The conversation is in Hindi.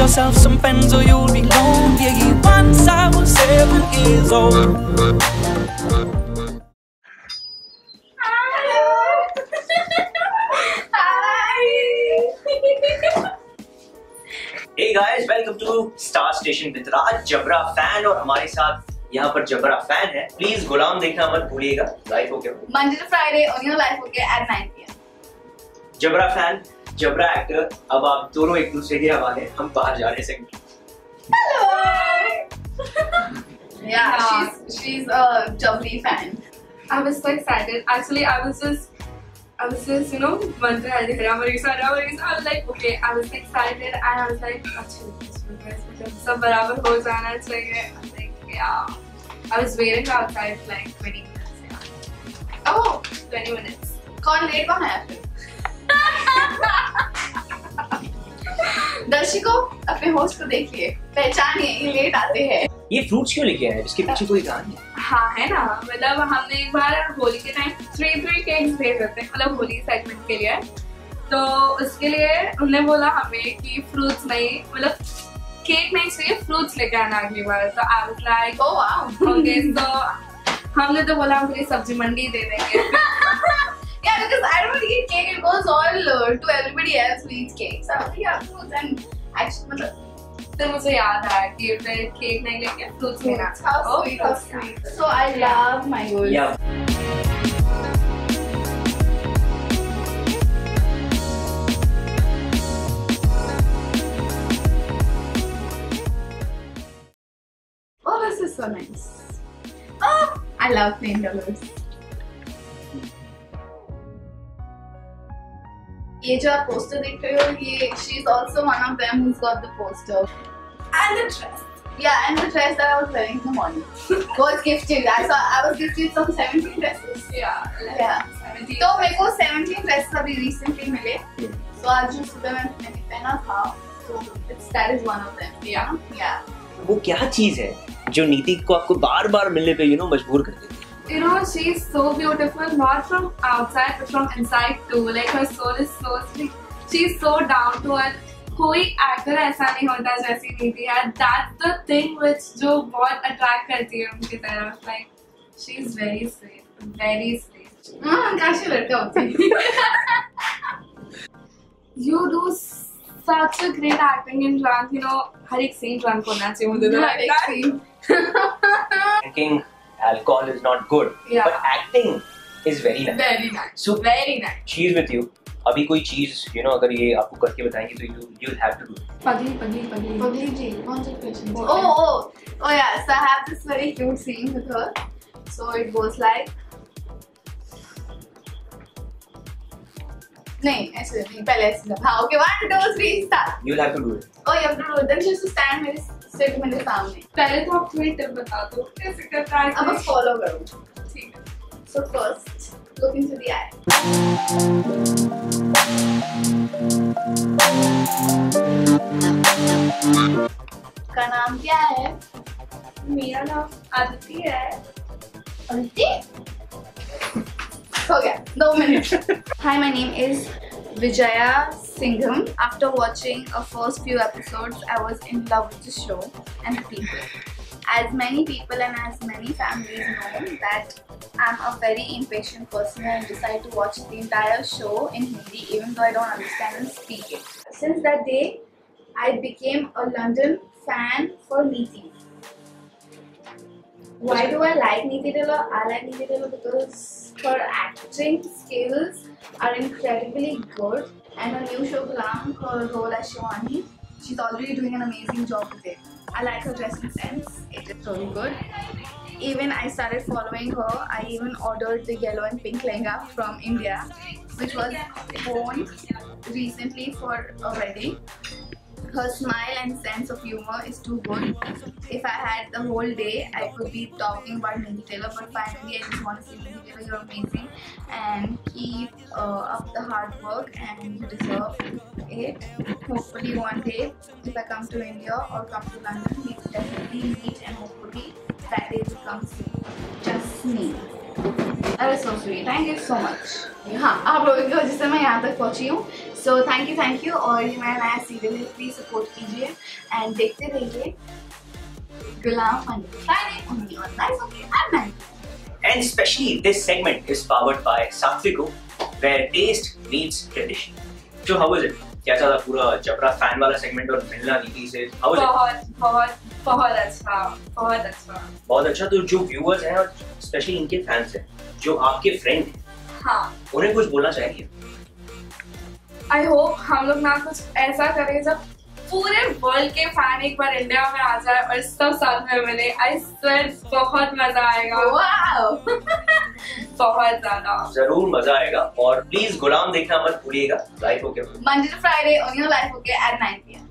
yourself some friends or you'll be lonely. Once I was seven years old. Hey guys welcome to star station with Raj Jabra fan और हमारे साथ यहाँ पर जबरा फ़ैन है प्लीज़ गुलाम देखना मत भूलिएगा लाइव हो गया Monday to Friday on your life okay at 9 p.m. जबरा फ़ैन जबरा एक्टर अब आप दोनों एक दूसरे के हवाले हम बाहर जा रहे हैं Yeah, she's she's a Jabri fan. I was so excited. Actually, I was just, I was just, you know, Mantra. I was like, okay, I was excited and I was like, actually, मतलब सब बराबर हो जाना चाहिए. I was like, yeah. I was waiting outside for like 20 minutes. Yeah. Oh, 20 minutes. कौन लेट कौन है फिर? दर्शकों अपने होस्ट को देखिए। पहचानिए ये लेट आते हैं। ये फ्रूट्स क्यों लेके आए? इसके पीछे कोई कहानी है? हाँ है ना? मतलब हमने एक बार होली के टाइम थ्री थ्री केक्स भेज देते हैं मतलब होली सेगमेंट के लिए। तो उसके लिए उन्होंने बोला हमें कि फ्रूट्स नहीं मतलब केक नहीं चाहिए फ्रूट्स लेके आना अगली बार। तो I was like oh wow तो हमने तो बोला हम सब्ज़ी मंडी दे देंगे। Yeah, because I don't eat cake. It goes all uh, to everybody else who eats cake. So yeah, fruits and actually, मतलब फिर मुझे याद आया कि फिर केक नहीं लेके फ्रूट्स लेना how Oh, sweet, how fruits, yeah. sweet. So I love mangoes. या Oh, this is so nice. Oh, I love plain colors. ये जो आप पोस्टर देख रहे हो ये she is also one of them who's got the poster and the dress yeah and the dress that I was wearing in the morning was gifted I saw I was gifted some 17 dresses yeah Yeah. 17 तो मेरे को 17 ड्रेस अभी रिसेंटली मिले तो आज जो सुबह मैं मैंने पहना था तो it's that is one of them Yeah. या वो क्या चीज़ है जो नीति को आपको बार बार मिलने पे यू you नो know, मजबूर कर देती है You know, she's so beautiful, not from outside, but from inside too. Like her soul is so sweet. She's so down to earth. कोई एक्टर ऐसा नहीं होता जैसी नीति है दैट्स द थिंग विच जो बहुत अट्रैक्ट करती है उनकी तरफ़ like she is very sweet very sweet हाँ काशी लड़का होती you do such a great acting in drunk you know हर एक सीन drunk होना चाहिए मुझे तो हर एक लगता है scene. Drinking alcohol is not good Yeah. But acting is very nice very nice So- very nice चीज़ विद यू अभी कोई चीज़ यू नो अगर ये आपको करके बताएँगे तो you you have to do पगली पगली पगली Pagli ji, कौन सा question? Okay. Oh, oh, oh yeah. So I have this very cute scene with her. So it goes like. नहीं ऐसे नहीं पहले ऐसे हाँ okay one two three start you have to do it oh you have to do then she stand मेरे सिट मेरे सामने। पहले तो आप थोड़ी टिप बता दो कैसे करना है? अब फॉलो करो। ठीक है। So first look into the eye का नाम क्या है? मेरा नाम आदिति है। Aditi? हो गया दो minute. Hi, my name is Vijaya Singham. After watching a first few episodes, I was in love with the show and the people. As many people and as many families know that I'm a very impatient person and decide to watch the entire show in Hindi even though I don't understand and speak it. Since that day, I became a London fan for Neeti. Why do I like Dillon? I like Dillon because her acting skills are incredibly good. And her new show Gulam, her role as Shivani, she's already doing an amazing job with it. I like her dressing sense; it is really good. Even I started following her. I even ordered the yellow and pink lehenga from India, which was worn recently for a wedding. her smile and sense of humor is too good. If I had the whole day, I could be talking about Mindy Taylor, but finally, I just want to say, Mindy Taylor, you're amazing and keep uh, up the hard work, and you deserve it. Hopefully, one day, if I come to India or come to London, we definitely meet, and hopefully, that day will come soon. Just me. That is so sweet. Thank you so much. हाँ आप लोगों की वजह से मैं यहाँ तक पहुँची हूँ so thank you thank you और ये मेरा नया सीरियल है प्लीज़ सपोर्ट कीजिए एंड देखते रहिए। गुलाम. And especially this segment is powered by Satviko, where taste meets tradition. So how was it? कैसा था पूरा जबरा फ़ैन वाला सेगमेंट और मिलना नीति से? हाउ बहुत बहुत बहुत अच्छा बहुत अच्छा। बहुत अच्छा तो जो व्यूअर्स हैं और स्पेशली इनके फैंस हैं जो आपके फ्रेंड हैं हाँ। उन्हें कुछ बोलना चाहेंगे? आई होप हम लोग ना कुछ ऐसा करें जब पूरे वर्ल्ड के फ़ैन एक बार इंडिया में आ जाए और सब साथ में मिले। आई स्वेर बहुत मज़ा आएगा। Wow! बहुत ज़्यादा। ज़रूर मज़ा आएगा और प्लीज़ गुलाम देखना मत भूलिएगा। Life okay Monday to Friday on your Life Okay at 9 p.m.